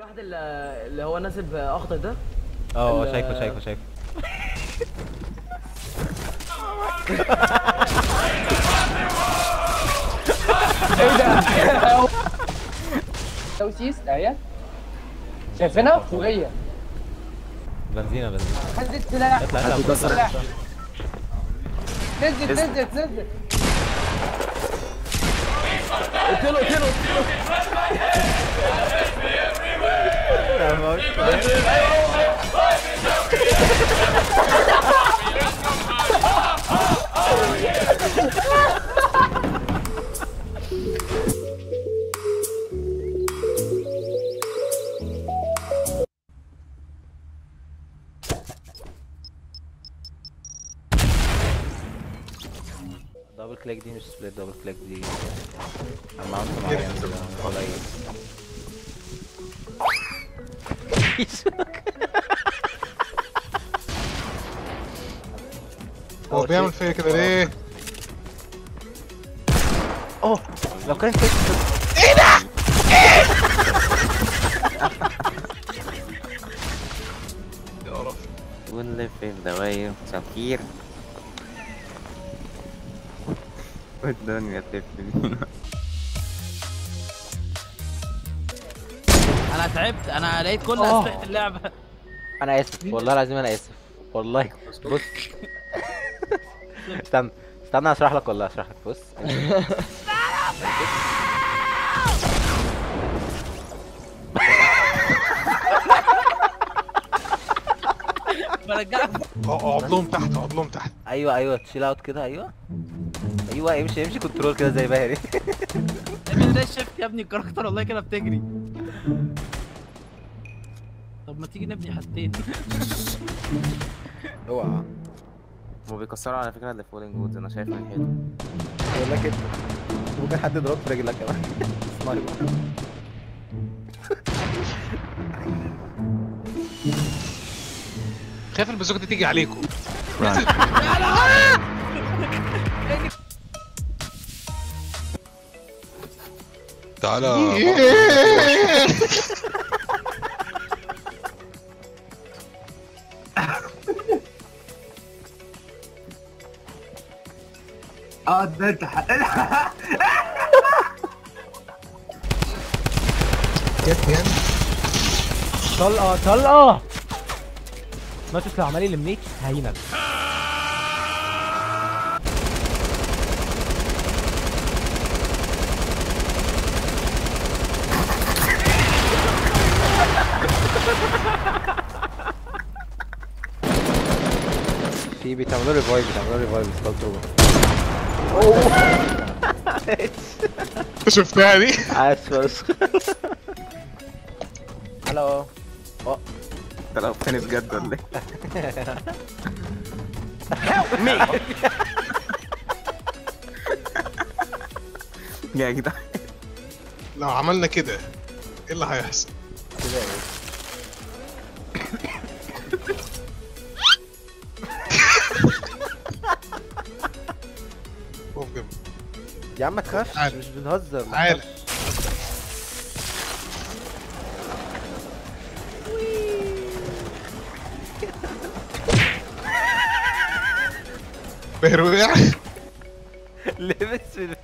الواحد اللي اللي هو نازل باخضر ده؟ آه ال- شايفه شايفه شايفه. إيه ده؟ توسيس اهي شايفينها؟ فوقية. بنزينة بنزينة. خدت سلاح. اطلع اطلع هتتكسر. سلاح. نزلت double click the split double click the amount of uh, items Facebook. Oh, veamos el Fede que te dé. Oh, los creen que. ¡Era! The way from here. أنا تعبت أنا لقيت كل اسلحه اللعبة. أنا آسف والله العظيم أنا آسف. والله بص. استنى استنى اشرح لك والله اشرح لك بص. برجعك. اقعد لهم تحت اقعد لهم تحت. أيوه أيوه chill out كده أيوه. أيوه امشي امشي control كده زي باهري. اعمل ده ال shift يا ابني ال character والله كده بتجري. طب ما تيجي نبني حاجتين. اوعى. هما بيكسروا على فكرة اللي في Wailing Woods أنا شايف من حلو. بقول لك انت ممكن حد يضرب في رجلك كمان. sniper خايف البازوكة دي تيجي عليكم. تعالى. آه ده أنت جت يعني؟ طلقة طلقة. ناقص لو عمال يلمنيت هينك. في بيتعملوا ريفايف بيتعملوا ريفايف سكال تروبر شفتها دي؟ عاش فشخ ألو انت لو تاني بجد ولا إيه؟ يا جدع لو عملنا كده إيه اللي هيحصل؟ كده إيه؟ يا عم ما تخافش. مش بنهزر ما تعال. تخافش. بهر وقع لبس في